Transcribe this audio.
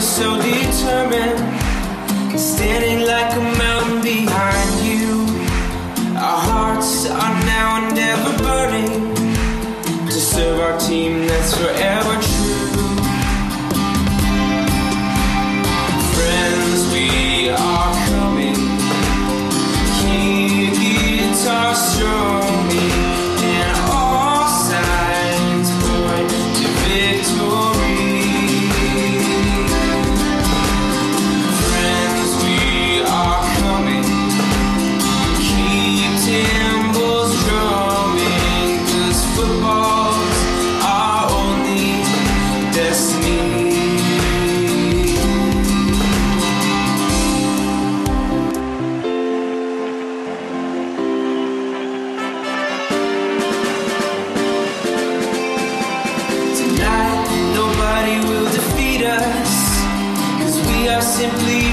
so determined, standing like simply